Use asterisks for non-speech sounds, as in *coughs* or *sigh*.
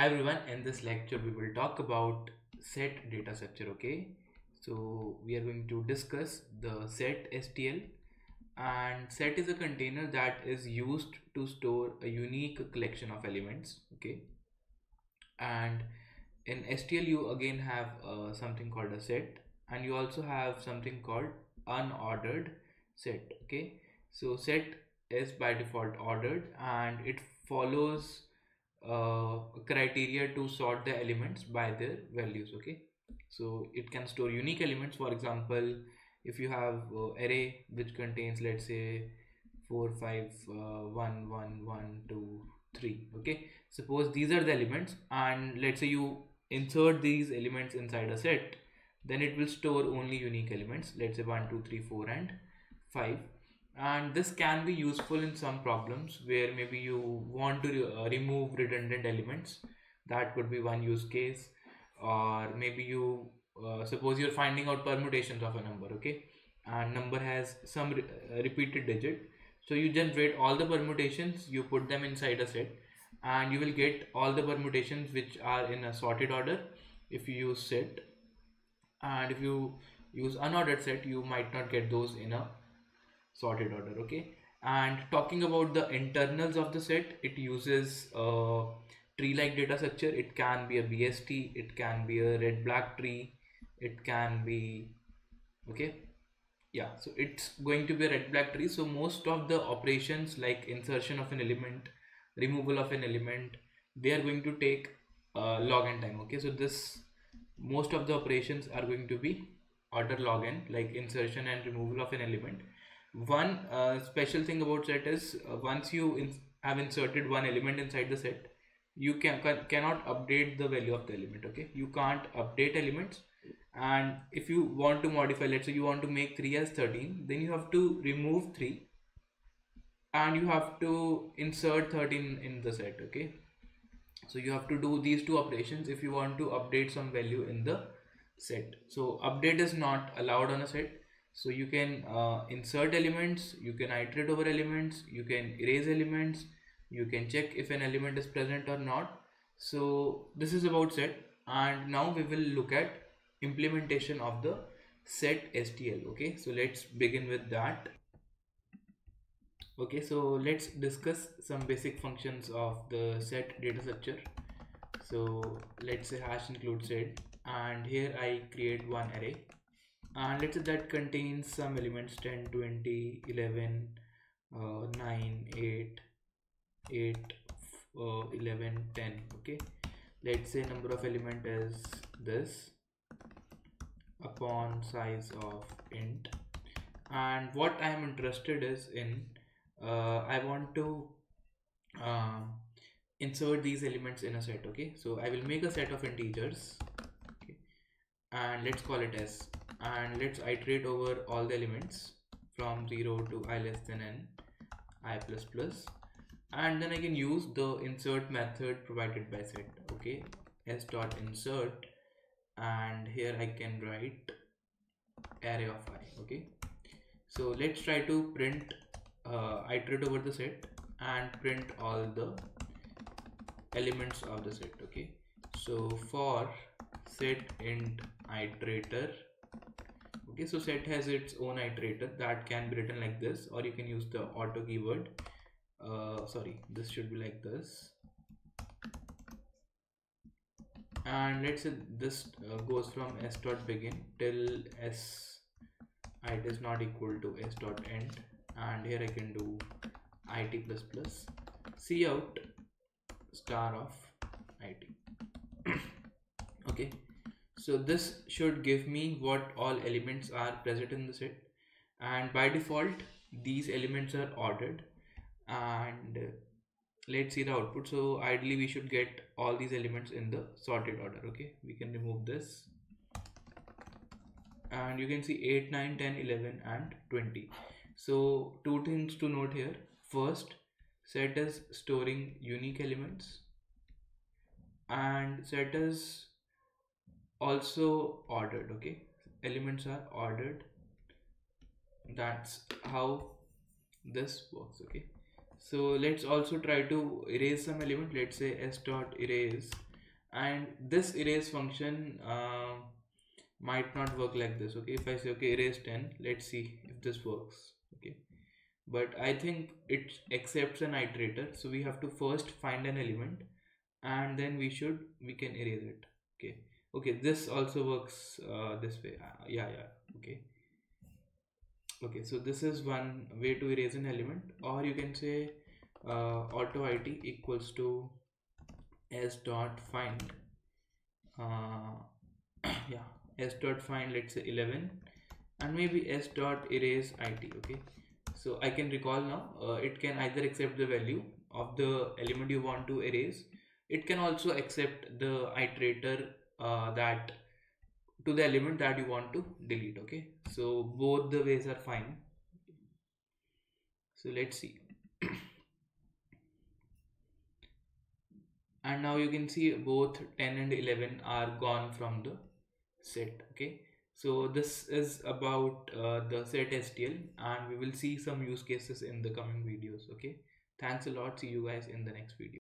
Hi everyone, in this lecture we will talk about set data structure, okay? So we are going to discuss the set STL and set is a container that is used to store a unique collection of elements, okay? And in STL you again have uh, something called a set and you also have something called unordered set, okay? So set is by default ordered and it follows uh, criteria to sort the elements by their values okay? So it can store unique elements. For example if you have uh, array which contains let's say 4 5 uh, 1 1 1 2 3 okay? Suppose these are the elements and let's say you insert these elements inside a set then it will store only unique elements let's say 1 2 3 4 and 5 and this can be useful in some problems where maybe you want to re uh, remove redundant elements. That could be one use case. Or maybe you uh, suppose you're finding out permutations of a number okay? And number has some re uh, repeated digit. So you generate all the permutations you put them inside a set and you will get all the permutations which are in a sorted order. If you use set and if you use unordered set you might not get those in a sorted order okay? And talking about the internals of the set it uses a tree like data structure. It can be a bst it can be a red black tree it can be okay? Yeah so it's going to be a red black tree. So most of the operations like insertion of an element removal of an element they are going to take uh, log n time okay? So this most of the operations are going to be order log n like insertion and removal of an element one uh, special thing about set is uh, once you have inserted one element inside the set you can, can cannot update the value of the element okay? You can't update elements. And if you want to modify let's say you want to make 3 as 13 then you have to remove 3 and you have to insert 13 in the set okay? So you have to do these two operations if you want to update some value in the set. So update is not allowed on a set so you can uh, insert elements you can iterate over elements you can erase elements you can check if an element is present or not. So this is about set. And now we will look at implementation of the set stl okay? So let's begin with that. Okay so let's discuss some basic functions of the set data structure. So let's say hash include set. And here i create one array and let's say that contains some elements 10 20 11 uh, 9 8 8 uh, 11 10 okay? Let's say number of element is this upon size of int. And what i am interested is in uh, i want to uh, insert these elements in a set okay? So i will make a set of integers okay? And let's call it s and let's iterate over all the elements from 0 to i less than n i plus plus. And then I can use the insert method provided by set okay? S dot insert. And here I can write array of i okay? So let's try to print uh, iterate over the set and print all the elements of the set okay? So for set int iterator okay so set has its own iterator that can be written like this or you can use the auto keyword. Uh, sorry this should be like this. And let's say this uh, goes from s dot begin till s it is not equal to s dot end. And here I can do it plus plus c out star of it *coughs* okay so this should give me what all elements are present in the set. And by default these elements are ordered. And uh, let's see the output. So ideally we should get all these elements in the sorted order okay? We can remove this. And you can see 8 9 10 11 and 20 so two things to note here. First set is storing unique elements. And set is also ordered okay? Elements are ordered. That's how this works okay? So let's also try to erase some element. Let's say s dot erase. And this erase function uh, might not work like this okay? If i say okay erase 10 let's see if this works okay? But i think it accepts an iterator. So we have to first find an element and then we should we can erase it okay okay this also works uh, this way. Uh, yeah yeah okay. Okay so this is one way to erase an element or you can say uh, auto it equals to s dot find. Uh, *coughs* yeah s dot find let's say 11 and maybe s dot erase it okay? So i can recall now uh, it can either accept the value of the element you want to erase it can also accept the iterator uh, that to the element that you want to delete okay? So both the ways are fine. So let's see. *coughs* And now you can see both 10 and 11 are gone from the set okay? So this is about uh, the set stl and we will see some use cases in the coming videos okay? Thanks a lot. See you guys in the next video